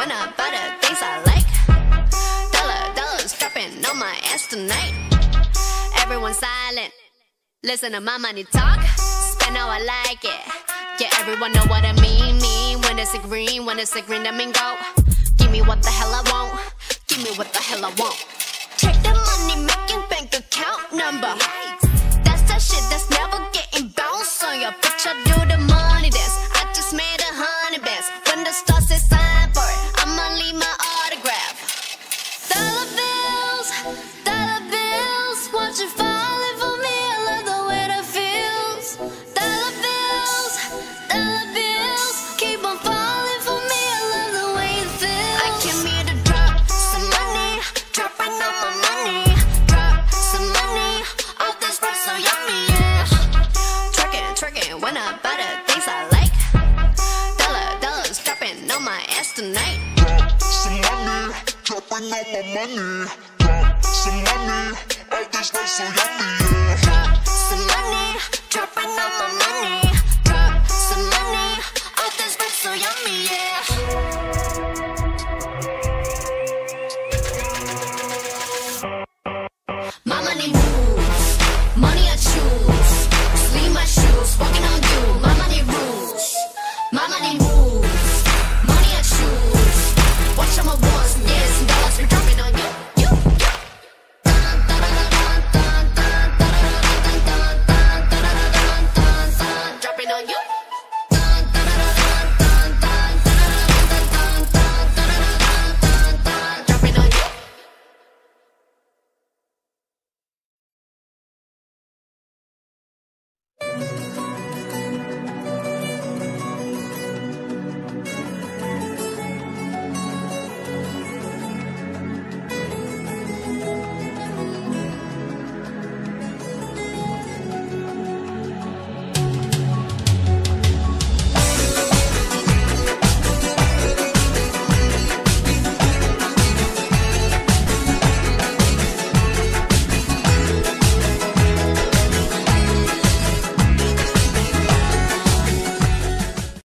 When the things I like. Dollar, on my ass tonight. Everyone silent. Listen to my money talk, spend how I like it. Yeah, everyone know what I mean. Mean when it's a green, when it's a green, I mean go. Give me what the hell I want. Give me what the hell I want. Check the money making bank account number. Tonight. Drop some money, dropping all my money. Drop some money, all this stuff so yummy,